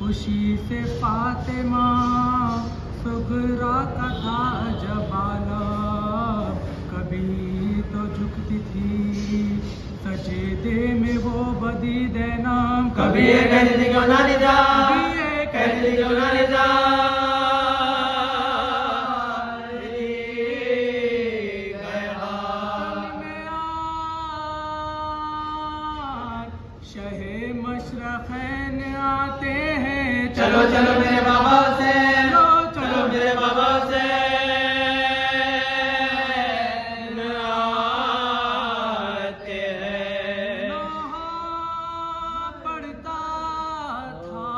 खुशी से फातिमा सुगरा का था जबाला कभी तो झुकती थी सजेदे में वो बदी देनाम कभी ये कहती थी क्यों ना निजा कभी ये कहती थी क्यों ना निजा शहे मशरफैन आते हैं। चलो चलो मेरे बाबा से। चलो चलो। मेरे बाबा से। आते हैं। था।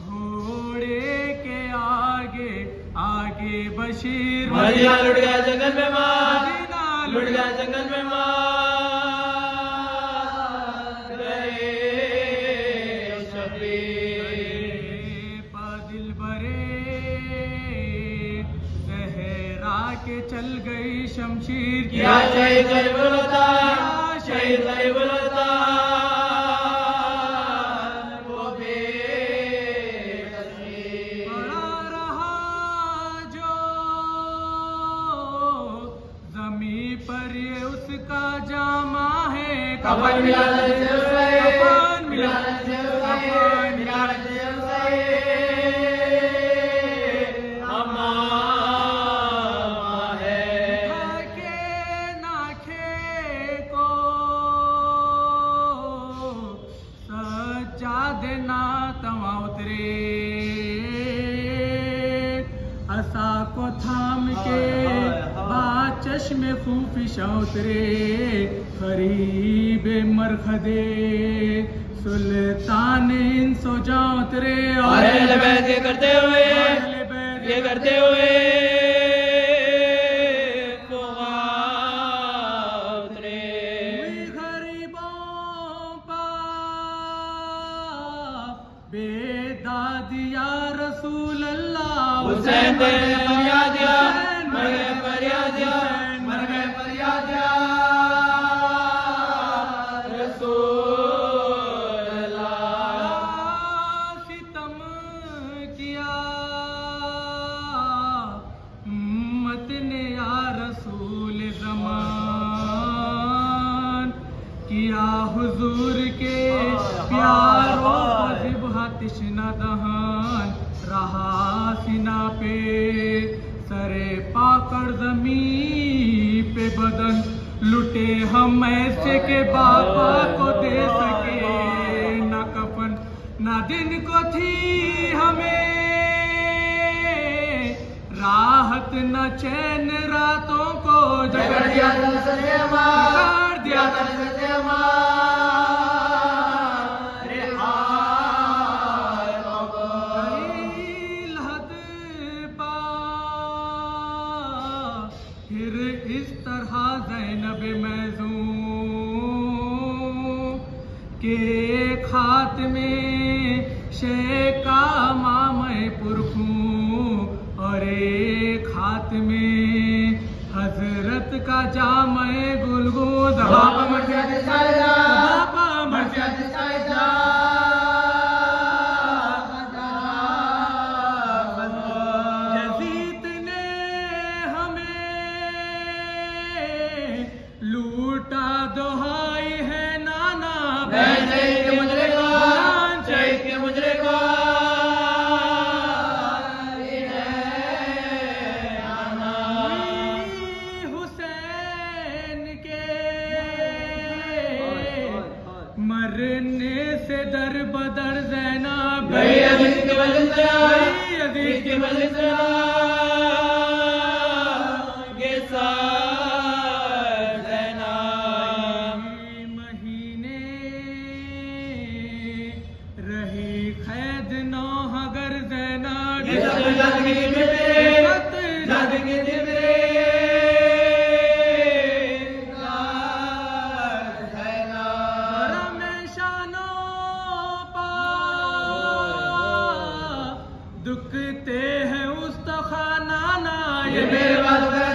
घोड़े के आगे आगे बशीर। लुट गया जंगल में माँ। मदीना लुट गया जंगल में चल गई शमशीर की क्या शहीद गरीबुल वतन शहीद गरीबुल वतन वो बेनसीब पड़ा रहा जो जमी पर ये उसका जामा है। कफन मिला कफन मिला थाम के बाद चश्मे खूफिशा उतरे करीब मरखदे। सुल्तान इन सो जा उतरे और ये करते हुए ये करते हुए बेदादिया रसूल अल्लाह हुसैन पे फरियाद या हुसैन मर गए फरियाद या हुसैन मर गए फरियाद या रसूल अल्लाह सितम किया। उम्मत ने या रसूल जमान किया हुजूर के प्यारों। को तिश्ना दहन रहा सिना पे सरे पाकड़ जमी पे बदन लुटे हम ऐसे के बाबा को दे सके। न कफन, न दिन को थी हमें। राहत, न चैन रातों को जगड़ दिया दिया के खात में शेका मामय पुरखूं और एक हाथ में हज़रत का जामय गुलगुद। दर बदर जैनब गई अजीत के में अजीत अजीत के में साथ जैनब महीने रही खैद नौ अगर जैना। सब जादगी उस्तखाना ना